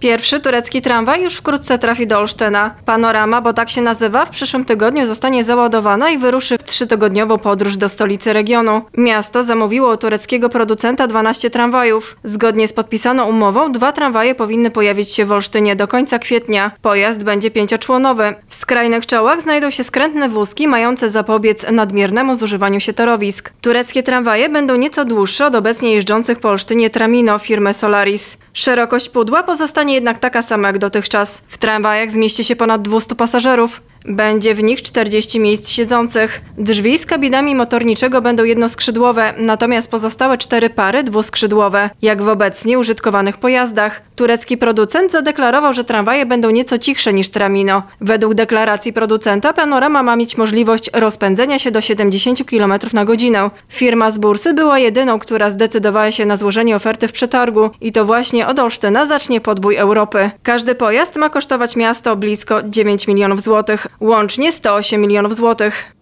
Pierwszy turecki tramwaj już wkrótce trafi do Olsztyna. Panorama, bo tak się nazywa, w przyszłym tygodniu zostanie załadowana i wyruszy w trzytygodniową podróż do stolicy regionu. Miasto zamówiło u tureckiego producenta 12 tramwajów. Zgodnie z podpisaną umową, dwa tramwaje powinny pojawić się w Olsztynie do końca kwietnia. Pojazd będzie pięcioczłonowy. W skrajnych czołach znajdą się skrętne wózki mające zapobiec nadmiernemu zużywaniu się torowisk. Tureckie tramwaje będą nieco dłuższe od obecnie jeżdżących po Olsztynie Tramino firmy Solaris. Szerokość pudła pozostanie jednak taka sama jak dotychczas. W tramwajach zmieści się ponad 200 pasażerów. Będzie w nich 40 miejsc siedzących. Drzwi z kabinami motorniczego będą jednoskrzydłowe, natomiast pozostałe cztery pary dwuskrzydłowe, jak w obecnie użytkowanych pojazdach. Turecki producent zadeklarował, że tramwaje będą nieco cichsze niż Tramino. Według deklaracji producenta panorama ma mieć możliwość rozpędzenia się do 70 km na godzinę. Firma z Bursy była jedyną, która zdecydowała się na złożenie oferty w przetargu i to właśnie od Olsztyna zacznie podbój Europy. Każdy pojazd ma kosztować miasto blisko 9 milionów złotych łącznie 108 milionów złotych.